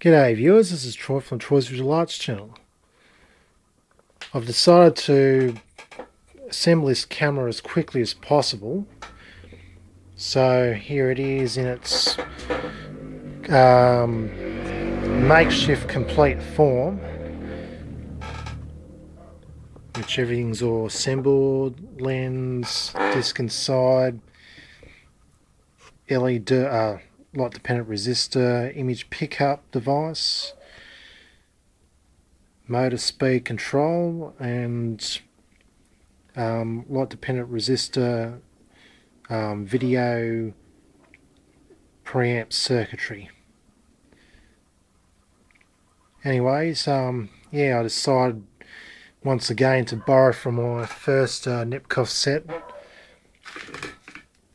G'day viewers, this is Troy from Troy's Visual Arts channel. I've decided to assemble this camera as quickly as possible. So here it is in its um, makeshift complete form. Which everything's all assembled, lens, disc inside, LED, uh, light dependent resistor image pickup device motor speed control and um, light dependent resistor um, video preamp circuitry. Anyways um, yeah I decided once again to borrow from my first uh, set.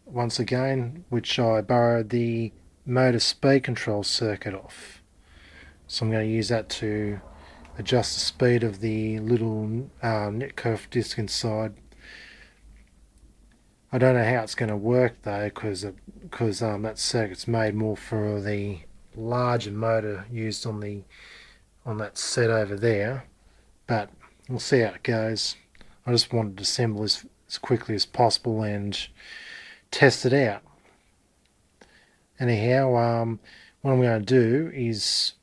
Once again which I borrowed the motor speed control circuit off. So I'm going to use that to adjust the speed of the little uh, Nipkow disc inside. I don't know how it's going to work though because because um, that circuit's made more for the larger motor used on the on that set over there but we'll see how it goes. I just wanted to assemble this as quickly as possible and test it out anyhow um, what I'm going to do is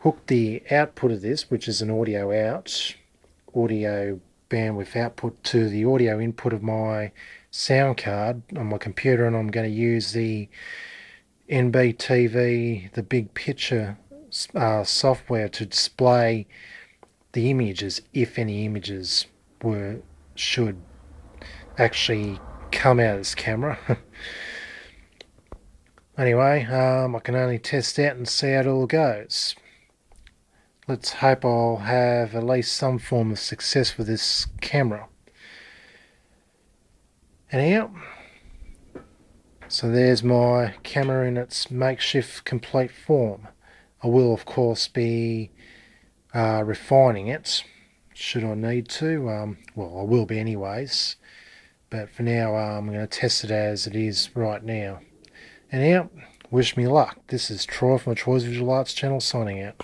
hook the output of this which is an audio out audio bandwidth output to the audio input of my sound card on my computer and I'm going to use the NBTV the big picture uh, software to display the images if any images were should actually come out of this camera Anyway, um, I can only test out and see how it all goes. Let's hope I'll have at least some form of success with this camera. Anyhow, so there's my camera in its makeshift complete form. I will of course be uh, refining it should I need to. Um, well, I will be anyways. But for now, I'm going to test it as it is right now. And yeah, wish me luck. This is Troy from the Troy's Visual Arts channel signing out.